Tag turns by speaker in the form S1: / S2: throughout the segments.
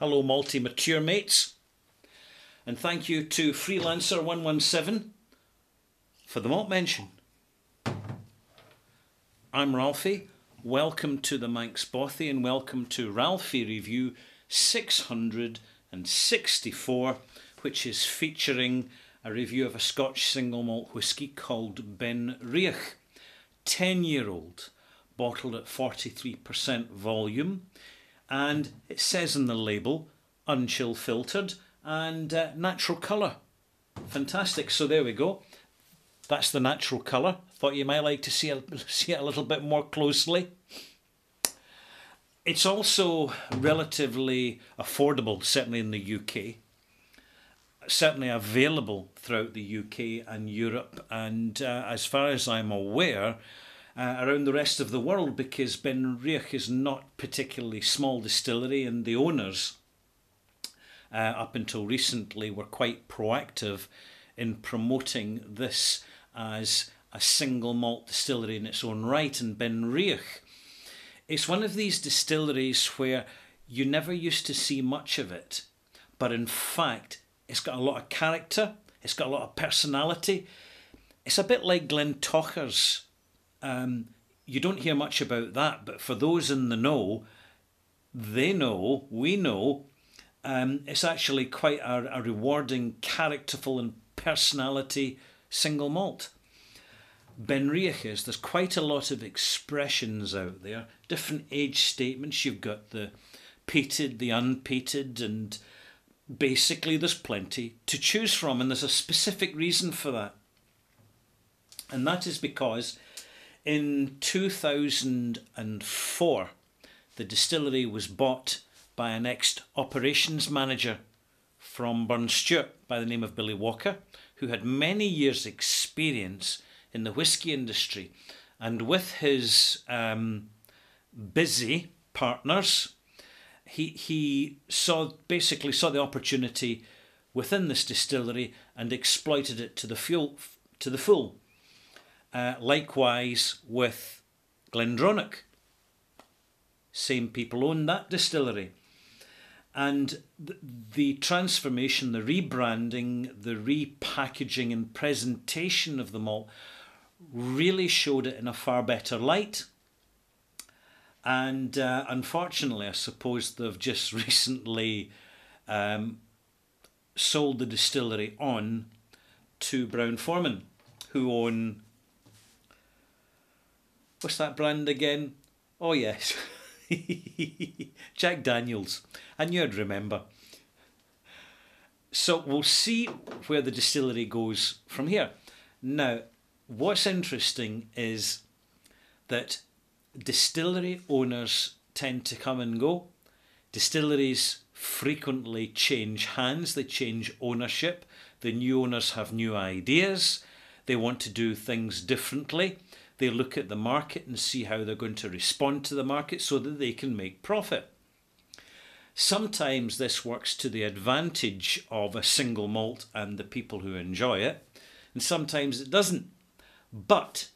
S1: Hello, multi mature mates. And thank you to Freelancer117 for the malt mention. I'm Ralfy. Welcome to the Manx Bothy and welcome to Ralfy Review 664, which is featuring a review of a Scotch single malt whisky called Benriach, 10 year old, bottled at 43% volume and it says in the label unchill filtered and uh, natural colour. Fantastic. So there we go. That's the natural colour. Thought you might like to see, a, see it a little bit more closely. It's also relatively affordable, certainly in the UK. Certainly available throughout the UK and Europe, and uh, as far as I'm aware, uh, around the rest of the world because Benriach is not particularly small distillery and the owners uh, up until recently were quite proactive in promoting this as a single malt distillery in its own right. And Benriach it's one of these distilleries where you never used to see much of it but in fact it's got a lot of character it's got a lot of personality. It's a bit like Glen Glentauchers um, you don't hear much about that, but for those in the know, they know, we know, um, it's actually quite a, a rewarding, characterful, and personality single malt. Benriach is, there's quite a lot of expressions out there, different age statements. You've got the peated, the unpeated, and basically there's plenty to choose from, and there's a specific reason for that. And that is because in 2004, the distillery was bought by an ex operations manager from Burn Stewart by the name of Billy Walker, who had many years' experience in the whisky industry. And with his um, busy partners, he, he saw basically saw the opportunity within this distillery and exploited it to the fuel to the full. Uh, likewise with Glendronach. Same people own that distillery. And the, transformation, the rebranding, the repackaging and presentation of the malt really showed it in a far better light. And uh, unfortunately, I suppose they've just recently um, sold the distillery on to Brown Forman, who own what's that brand again? Oh yes, Jack Daniels. I knew I'd remember. So we'll see where the distillery goes from here. Now, what's interesting is that distillery owners tend to come and go. Distilleries frequently change hands, they change ownership. The new owners have new ideas, they want to do things differently. They look at the market and see how they're going to respond to the market so that they can make profit. Sometimes this works to the advantage of a single malt and the people who enjoy it, and sometimes it doesn't. But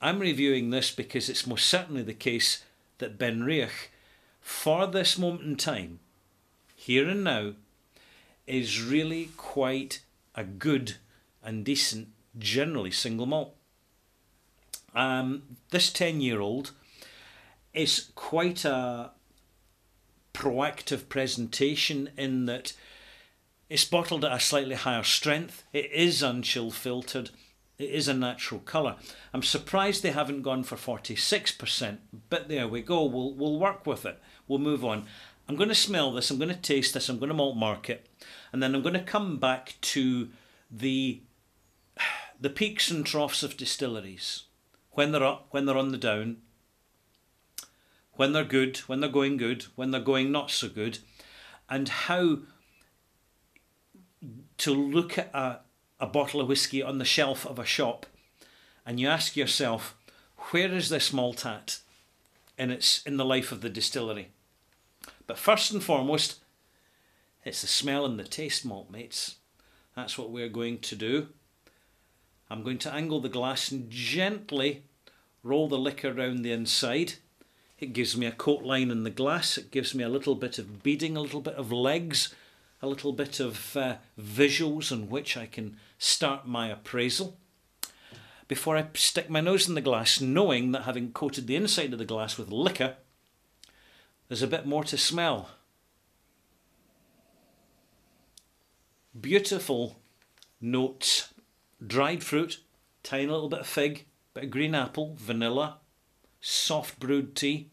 S1: I'm reviewing this because it's most certainly the case that Benriach, for this moment in time, here and now, is really quite a good and decent, generally single malt. Um, this 10 year old is quite a proactive presentation in that it's bottled at a slightly higher strength, it is unchill filtered, it is a natural colour. I'm surprised they haven't gone for 46%, but there we go, we'll, we'll work with it, we'll move on. I'm going to smell this, I'm going to taste this, I'm going to malt mark it, and then I'm going to come back to the, the peaks and troughs of distilleries when they're up, when they're on the down, when they're good, when they're going good, when they're going not so good, and how to look at a, a bottle of whiskey on the shelf of a shop and you ask yourself, where is this malt at in its in the life of the distillery? But first and foremost, it's the smell and the taste, malt mates. That's what we're going to do. I'm going to angle the glass and gently roll the liquor round the inside. It gives me a coat line in the glass. It gives me a little bit of beading, a little bit of legs, a little bit of uh, visuals on which I can start my appraisal. Before I stick my nose in the glass, knowing that having coated the inside of the glass with liquor, there's a bit more to smell. Beautiful notes, dried fruit, tiny little bit of fig, bit of green apple, vanilla, soft brewed tea,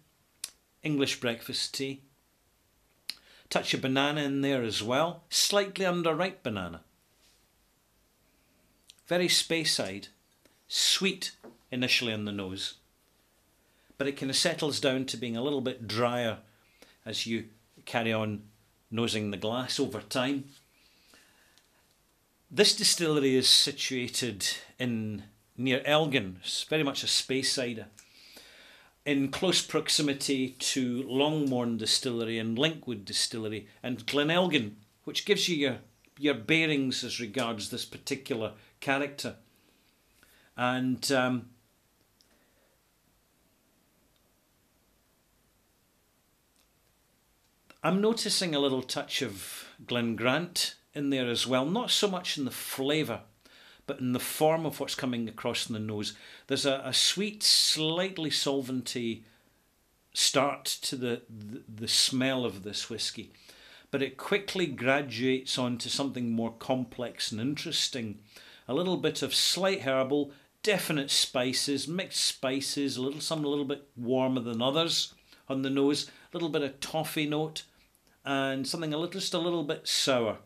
S1: English breakfast tea. Touch of banana in there as well, slightly underripe banana. Very Speyside, sweet initially on the nose, but it kind of settles down to being a little bit drier as you carry on nosing the glass over time. This distillery is situated in near Elgin, it's very much a Speysider, in close proximity to Longmorn Distillery and Linkwood Distillery and Glenelgin, which gives you your, your bearings as regards this particular character. And um, I'm noticing a little touch of Glen Grant in there as well, not so much in the flavour, but in the form of what's coming across in the nose. There's a, a sweet, slightly solventy start to the, the, the smell of this whisky, but it quickly graduates onto something more complex and interesting. A little bit of slight herbal, definite spices, mixed spices, a little some a little bit warmer than others on the nose, a little bit of toffee note, and something a little just a little bit sour.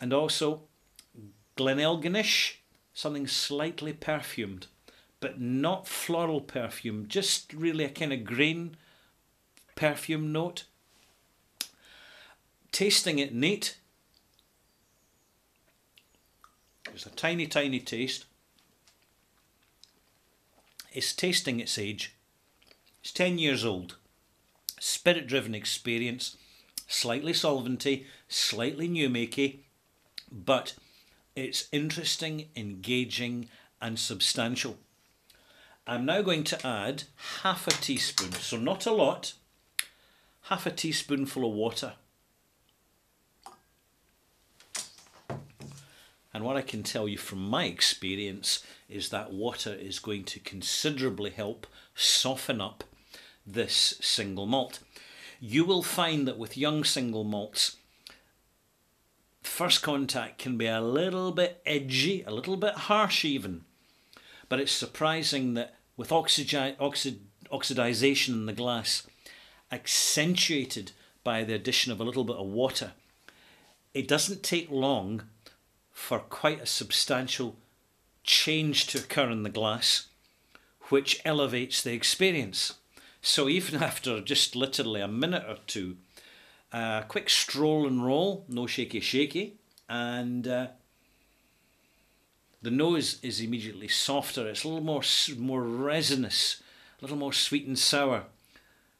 S1: And also Glenelganish, something slightly perfumed, but not floral perfume, just really a kind of grain perfume note. Tasting it neat, it's a tiny, tiny taste. It's tasting its age. It's 10 years old. Spirit driven experience, slightly solventy, slightly new makey, but it's interesting, engaging, and substantial. I'm now going to add half a teaspoon, so not a lot, half a teaspoonful of water. And what I can tell you from my experience is that water is going to considerably help soften up this single malt. You will find that with young single malts, first contact can be a little bit edgy, a little bit harsh even. But it's surprising that with oxygi- oxid- oxidization in the glass, accentuated by the addition of a little bit of water, it doesn't take long for quite a substantial change to occur in the glass, which elevates the experience. So even after just literally a minute or two, a quick stroll and roll, no shaky shaky, and uh, the nose is immediately softer. It's a little more more resinous, a little more sweet and sour.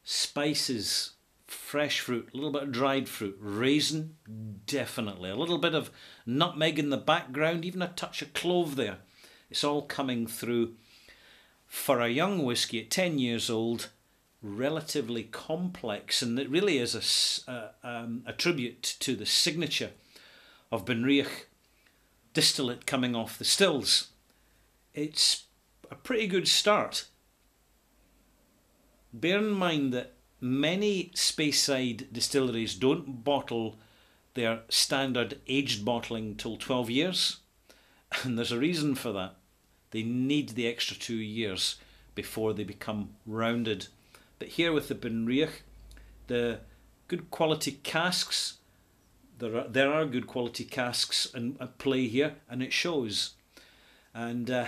S1: Spices, fresh fruit, a little bit of dried fruit, raisin, definitely. A little bit of nutmeg in the background, even a touch of clove there. It's all coming through. For a young whisky at 10 years old, relatively complex, and it really is a, um, a tribute to the signature of Benriach distillate coming off the stills. It's a pretty good start. Bear in mind that many Speyside distilleries don't bottle their standard aged bottling till 12 years, and there's a reason for that. They need the extra two years before they become rounded but here with the Benriach, the good quality casks, there are, there are good quality casks at play here, and it shows. And uh,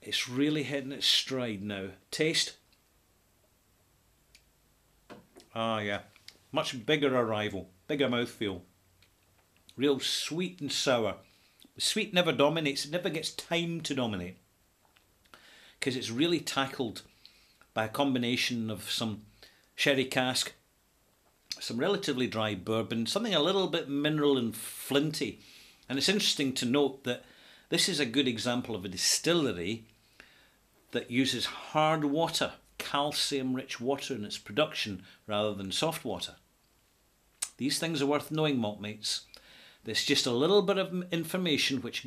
S1: it's really hitting its stride now. Taste. Ah, yeah. Much bigger arrival, bigger mouthfeel. Real sweet and sour. The sweet never dominates, it never gets time to dominate. Because it's really tackled by a combination of some sherry cask, some relatively dry bourbon, something a little bit mineral and flinty. And it's interesting to note that this is a good example of a distillery that uses hard water, calcium rich water in its production rather than soft water. These things are worth knowing, malt mates. There's just a little bit of information which,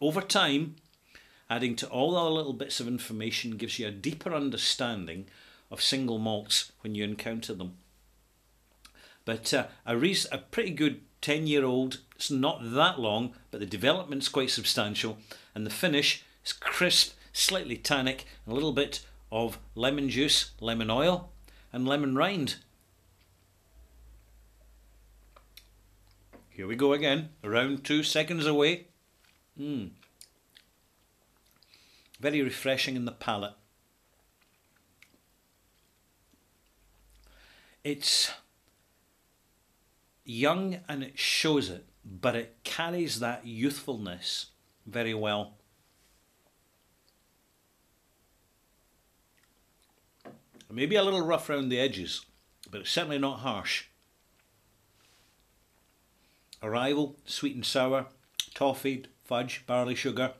S1: over time, adding to all the little bits of information, gives you a deeper understanding of single malts when you encounter them. But uh, a, a pretty good 10 year old, it's not that long, but the development's quite substantial, and the finish is crisp, slightly tannic, a little bit of lemon juice, lemon oil, and lemon rind. Here we go again, around two seconds away. Mm. Very refreshing in the palate. It's young and it shows it, but it carries that youthfulness very well. Maybe a little rough around the edges, but it's certainly not harsh. Arrival, sweet and sour, toffee, fudge, barley sugar.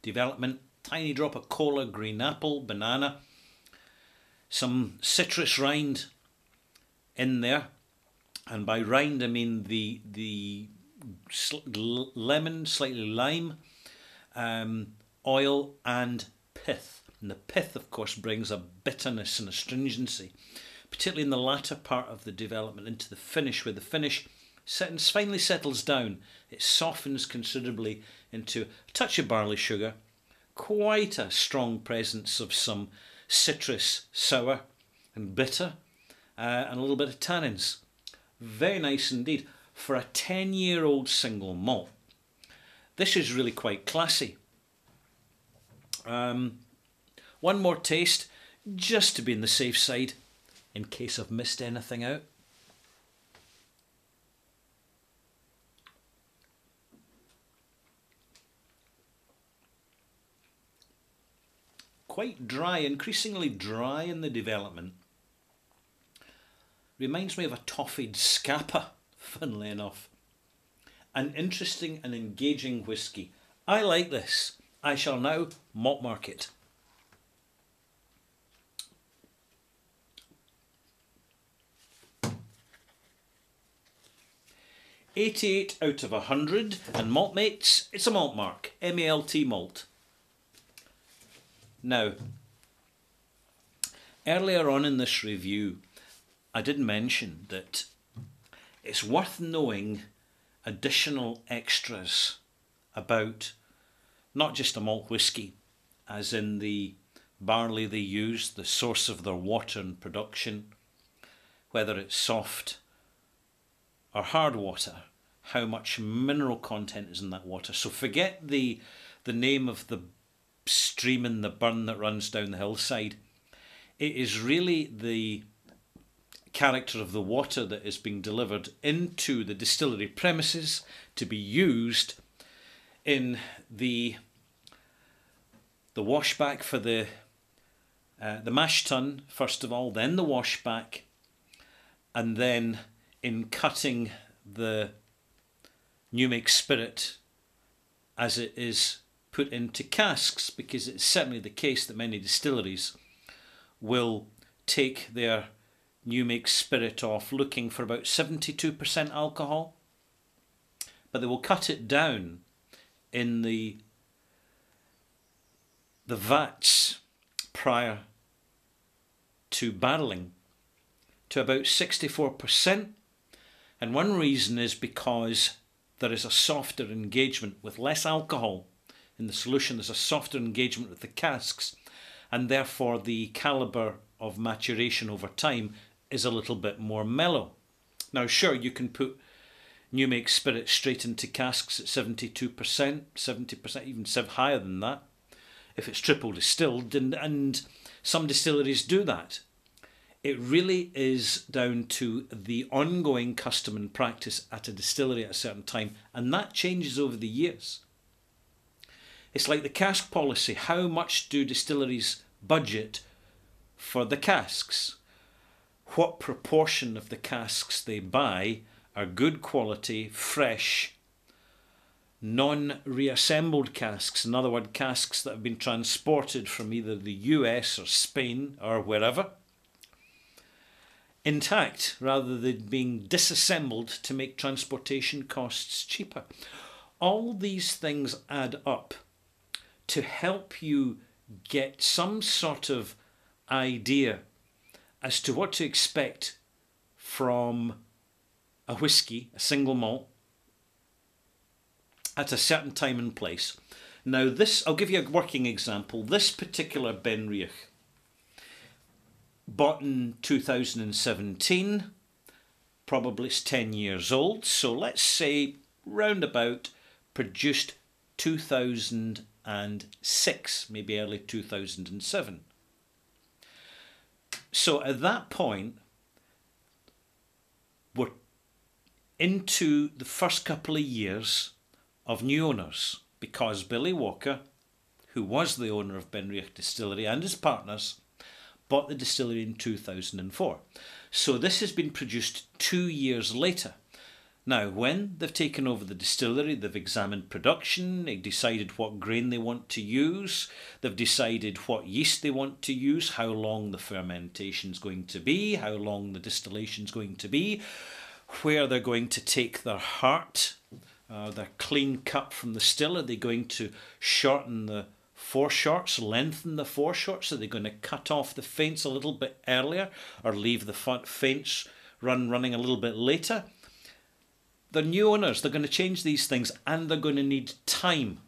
S1: Development, tiny drop of cola, green apple, banana. Some citrus rind in there. And by rind I mean the, the lemon, slightly lime, um, oil and pith. And the pith, of course, brings a bitterness and astringency, particularly in the latter part of the development into the finish, where the finish finally settles down. It softens considerably into a touch of barley sugar, quite a strong presence of some citrus, sour and bitter, uh, and a little bit of tannins. Very nice indeed. For a 10 year old single malt, this is really quite classy. Um, one more taste, just to be on the safe side, in case I've missed anything out. Quite dry, increasingly dry in the development. Reminds me of a toffied Scapa, funnily enough. An interesting and engaging whisky. I like this. I shall now malt mark it. 88 out of a 100 and malt mates it's a malt mark MALT malt now earlier on in this review I did mention that it's worth knowing additional extras about not just a malt whisky as in the barley they use the source of their water and production whether it's soft or hard water, how much mineral content is in that water. So forget the the name of the stream in the burn that runs down the hillside. It is really the character of the water that is being delivered into the distillery premises to be used in the the washback for the uh, the mash tun first of all, then the washback, and then in cutting the new make spirit as it is put into casks because it's certainly the case that many distilleries will take their new make spirit off looking for about 72% alcohol but they will cut it down in the the vats prior to barreling to about 64% and one reason is because there is a softer engagement with less alcohol in the solution, there's a softer engagement with the casks, and therefore the calibre of maturation over time is a little bit more mellow. Now, sure, you can put new make spirit straight into casks at 72%, 70%, even higher than that, if it's triple distilled, and, and some distilleries do that. It really is down to the ongoing custom and practice at a distillery at a certain time, and that changes over the years. It's like the cask policy. How much do distilleries budget for the casks? What proportion of the casks they buy are good quality, fresh, non reassembled casks, in other words, casks that have been transported from either the US or Spain or wherever, intact rather than being disassembled to make transportation costs cheaper. All these things add up to help you get some sort of idea as to what to expect from a whisky, a single malt, at a certain time and place. Now, this, I'll give you a working example. This particular Benriach, bought in 2017, probably it's 10 years old, so let's say roundabout produced 2006, maybe early 2007. So at that point, we're into the first couple of years of new owners because Billy Walker, who was the owner of Benriach Distillery and his partners, bought the distillery in 2004. So this has been produced two years later. Now, when they've taken over the distillery, they've examined production, they've decided what grain they want to use, they've decided what yeast they want to use, how long the fermentation is going to be, how long the distillation is going to be, where they're going to take their heart, uh, their clean cup from the still. Are they going to shorten the foreshots, lengthen the foreshots? Are they going to cut off the faints a little bit earlier or leave the faints run running a little bit later? The new owners, they're going to change these things and they're going to need time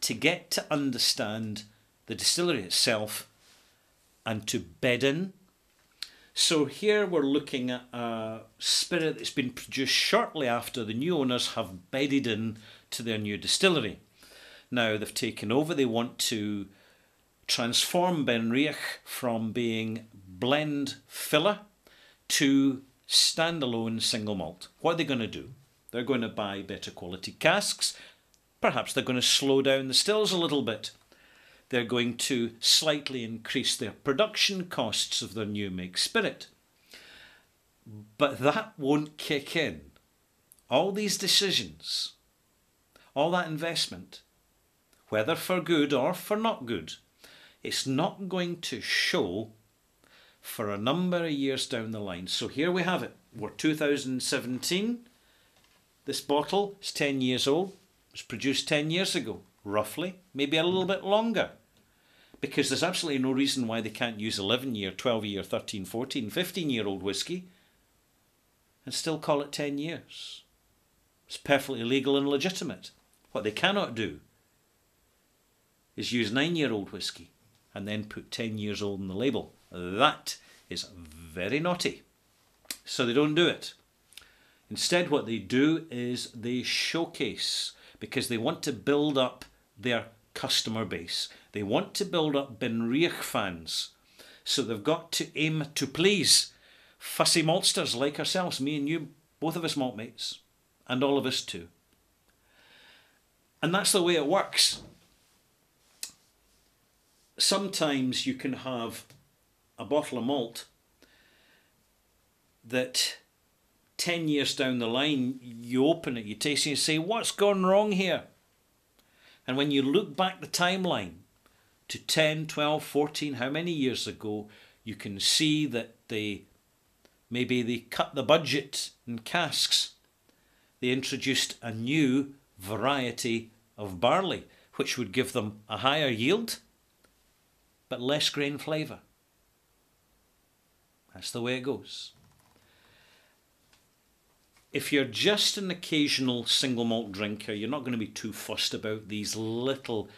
S1: to get to understand the distillery itself and to bed in so here we're looking at a spirit that's been produced shortly after the new owners have bedded in to their new distillery. Now they've taken over, they want to transform Benriach from being blend filler to standalone single malt. What are they going to do? They're going to buy better quality casks. Perhaps they're going to slow down the stills a little bit they're going to slightly increase their production costs of their new make spirit. But that won't kick in. All these decisions, all that investment, whether for good or for not good, it's not going to show for a number of years down the line. So here we have it. We're 2017. This bottle is 10 years old. It was produced 10 years ago roughly, maybe a little bit longer. Because there's absolutely no reason why they can't use 11 year, 12 year, 13, 14, 15 year old whisky and still call it 10 years. It's perfectly legal and legitimate. What they cannot do is use 9 year old whisky and then put 10 years old on the label. That is very naughty. So they don't do it. Instead, what they do is they showcase because they want to build up their customer base. They want to build up Benriach fans. So they've got to aim to please fussy maltsters like ourselves, me and you, both of us malt mates, and all of us too. And that's the way it works. Sometimes you can have a bottle of malt that 10 years down the line, you open it, you taste it, you say, What's gone wrong here? And when you look back the timeline to 10, 12, 14, how many years ago, you can see that they maybe they cut the budget in casks. They introduced a new variety of barley, which would give them a higher yield but less grain flavour. That's the way it goes if you're just an occasional single malt drinker, you're not going to be too fussed about these little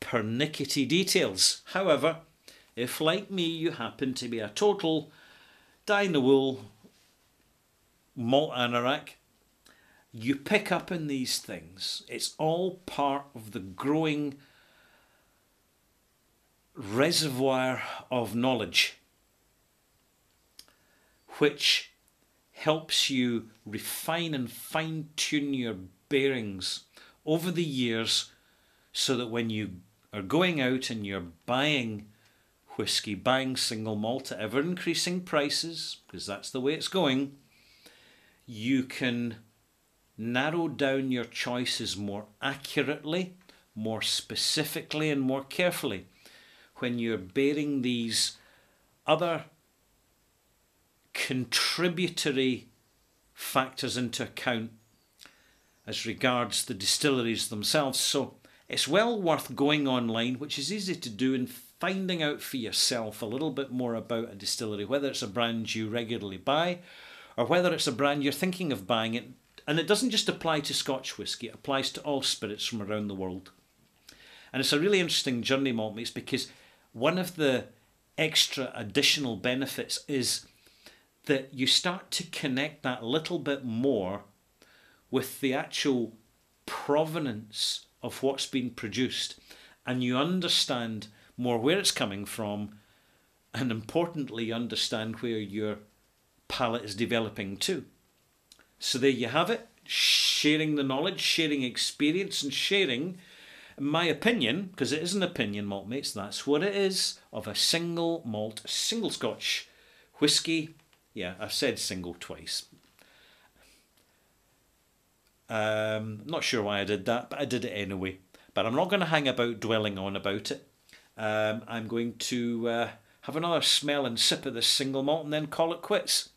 S1: pernickety details. However, if like me you happen to be a total die in the wool malt anorak, you pick up in these things. It's all part of the growing reservoir of knowledge which helps you refine and fine tune your bearings over the years so that when you are going out and you're buying whiskey, buying single malt at ever increasing prices, because that's the way it's going, you can narrow down your choices more accurately, more specifically, and more carefully. When you're bearing these other contributory factors into account as regards the distilleries themselves. So it's well worth going online, which is easy to do, and finding out for yourself a little bit more about a distillery, whether it's a brand you regularly buy or whether it's a brand you're thinking of buying it. And it doesn't just apply to Scotch whisky, it applies to all spirits from around the world. And it's a really interesting journey, Maltmates, because one of the extra additional benefits is that you start to connect that little bit more with the actual provenance of what's been produced and you understand more where it's coming from and importantly understand where your palate is developing too. So there you have it, sharing the knowledge, sharing experience and sharing my opinion, because it is an opinion, malt mates, that's what it is, of a single malt, single Scotch whisky. Yeah, I've said single twice. Um, not sure why I did that, but I did it anyway. But I'm not going to hang about dwelling on about it. Um, I'm going to uh, have another smell and sip of this single malt and then call it quits.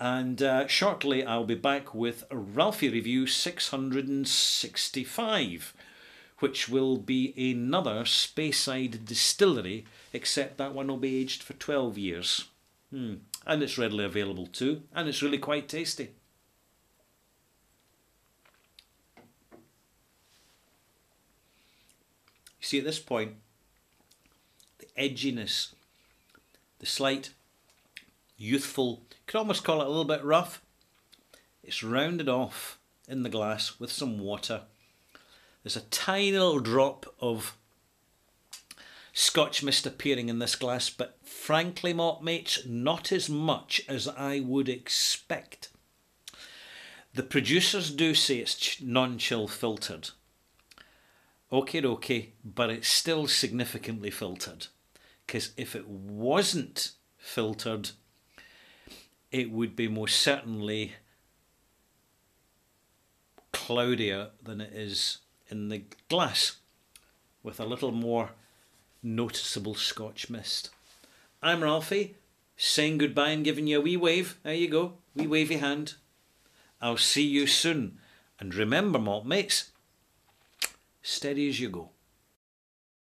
S1: And uh, shortly I'll be back with Ralfy Review 665, which will be another Speyside distillery, except that one will be aged for 12 years. Hmm. And it's readily available too, and it's really quite tasty. You see, at this point, the edginess, the slight youthful, you could almost call it a little bit rough. It's rounded off in the glass with some water. There's a tiny little drop of Scotch mist appearing in this glass, but frankly, mates, not as much as I would expect. The producers do say it's non-chill filtered, Okay, okay, but it's still significantly filtered. Because if it wasn't filtered, it would be most certainly cloudier than it is in the glass, with a little more noticeable Scotch mist. I'm Ralfy, saying goodbye and giving you a wee wave. There you go, wee wavy hand. I'll see you soon. And remember, malt mates, steady as you go.